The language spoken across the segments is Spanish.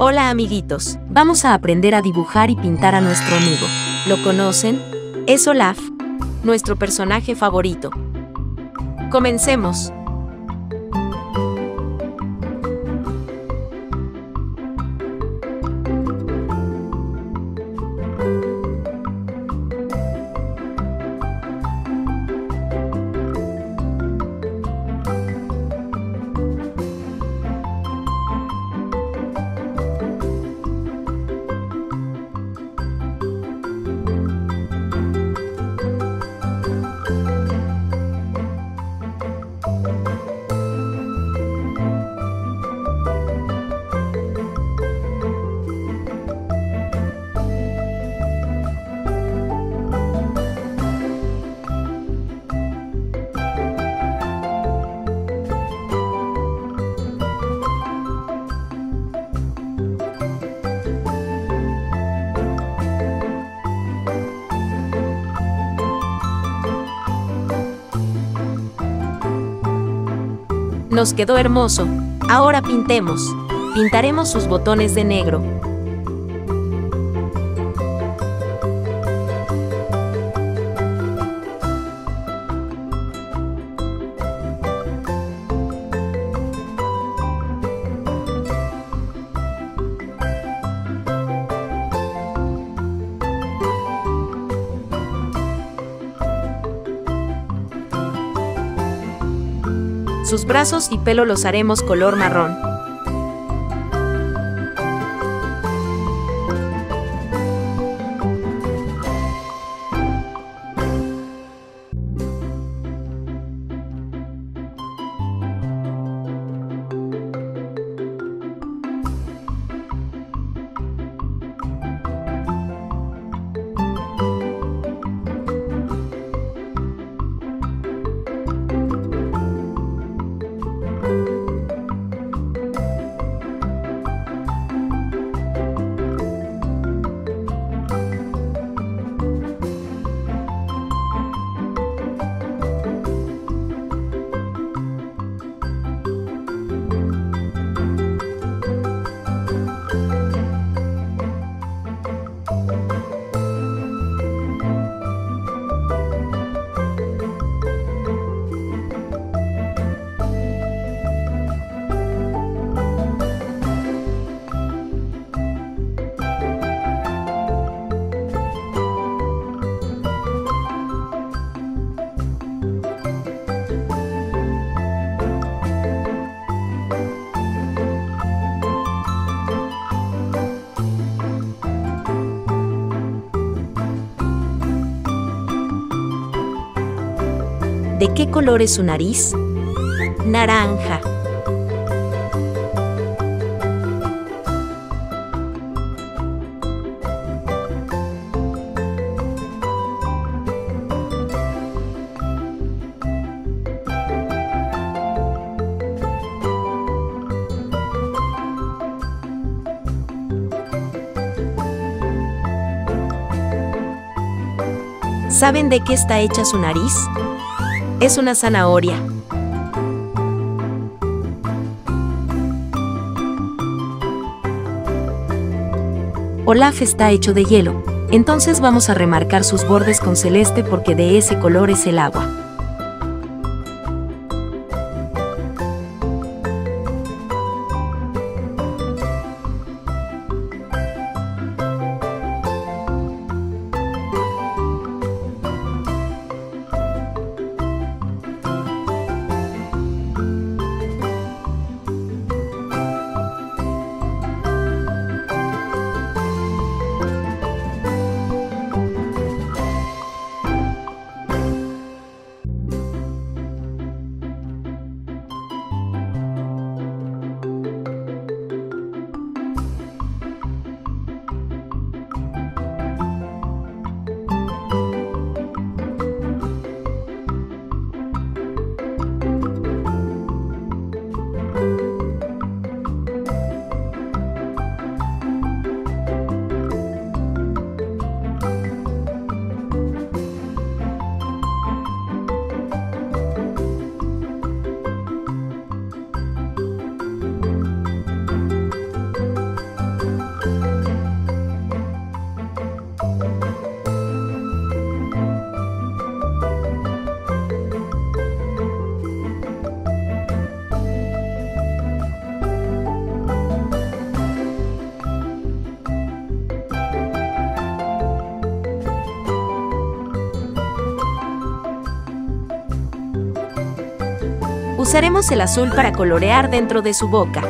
Hola amiguitos, vamos a aprender a dibujar y pintar a nuestro amigo. ¿Lo conocen? Es Olaf, nuestro personaje favorito. Comencemos. Nos quedó hermoso. Ahora pintemos. Pintaremos sus botones de negro. Sus brazos y pelo los haremos color marrón. ¿De qué color es su nariz? Naranja. ¿Saben de qué está hecha su nariz? Es una zanahoria. Olaf está hecho de hielo, entonces vamos a remarcar sus bordes con celeste porque de ese color es el agua. Usaremos el azul para colorear dentro de su boca.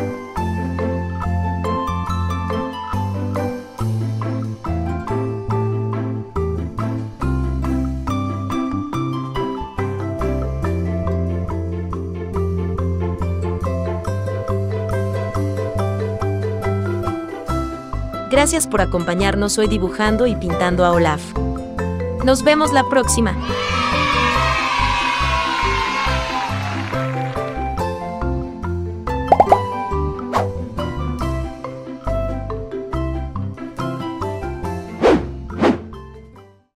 Gracias por acompañarnos hoy dibujando y pintando a Olaf. Nos vemos la próxima.